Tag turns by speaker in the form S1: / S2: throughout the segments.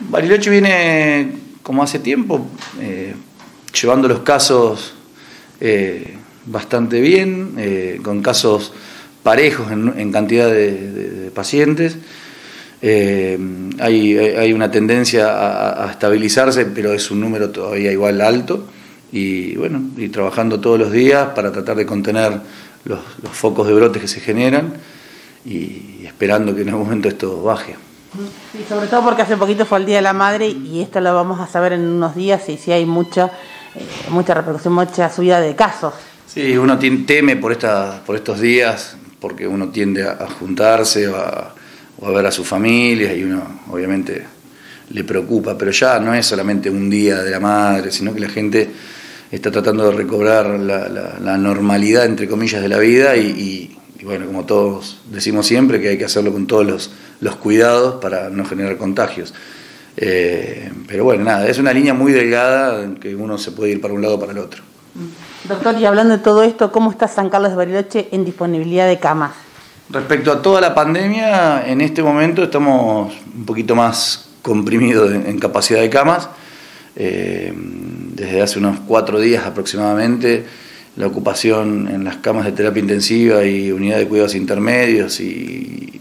S1: Bariloche viene, como hace tiempo, eh, llevando los casos eh, bastante bien, eh, con casos parejos en, cantidad de, pacientes. Hay, una tendencia a, estabilizarse, pero es un número todavía igual alto. Y bueno, y trabajando todos los días para tratar de contener los, los focos de brotes que se generan y esperando que en algún momento esto baje.
S2: Y sobre todo porque hace poquito fue el Día de la Madre y esto lo vamos a saber en unos días y si hay mucha, eh, mucha repercusión, mucha subida de casos.
S1: Sí, uno teme por, esta, por estos días porque uno tiende a, juntarse o a, ver a su familia y uno obviamente le preocupa, pero ya no es solamente un Día de la Madre, sino que la gente está tratando de recobrar la, normalidad, entre comillas, de la vida y bueno, como todos decimos siempre, que hay que hacerlo con todos los, los cuidados para no generar contagios. Eh, pero bueno, nada, es una línea muy delgada en que uno se puede ir para un lado o para el otro.
S2: Mm. Doctor, y hablando de todo esto, ¿cómo está San Carlos de Bariloche en disponibilidad de camas?
S1: Respecto a toda la pandemia, en este momento estamos un poquito más comprimidos en, capacidad de camas. Eh, desde hace unos cuatro días aproximadamente la ocupación en las camas de terapia intensiva y unidad de cuidados intermedios y,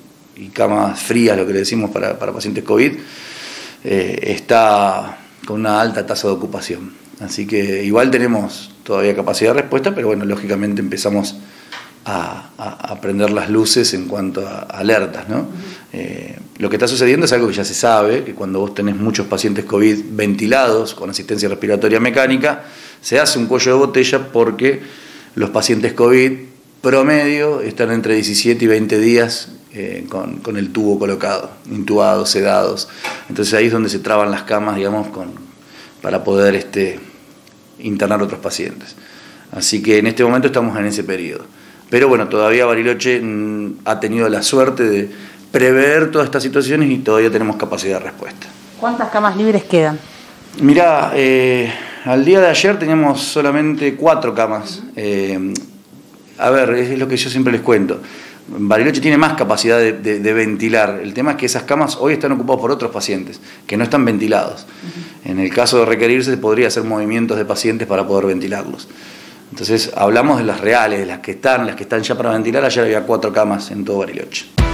S1: camas frías, lo que le decimos para, pacientes COVID, eh, está con una alta tasa de ocupación. Así que igual tenemos todavía capacidad de respuesta, pero bueno, lógicamente empezamos a, a, prender las luces en cuanto a alertas. ¿no? Eh, lo que está sucediendo es algo que ya se sabe, que cuando vos tenés muchos pacientes COVID ventilados con asistencia respiratoria mecánica, se hace un cuello de botella porque los pacientes COVID promedio están entre 17 y 20 días eh, con, el tubo colocado, intubados, sedados. Entonces ahí es donde se traban las camas, digamos, con, para poder este, internar otros pacientes. Así que en este momento estamos en ese periodo. Pero bueno, todavía Bariloche mm, ha tenido la suerte de prever todas estas situaciones y todavía tenemos capacidad de respuesta.
S2: ¿Cuántas camas libres quedan?
S1: Mirá, eh, al día de ayer teníamos solamente cuatro camas. Eh, a ver, es lo que yo siempre les cuento. Bariloche tiene más capacidad de, ventilar. El tema es que esas camas hoy están ocupadas por otros pacientes que no están ventilados. En el caso de requerirse, se podría hacer movimientos de pacientes para poder ventilarlos. Entonces, hablamos de las reales, de las que están, las que están ya para ventilar. Ayer había cuatro camas en todo Bariloche.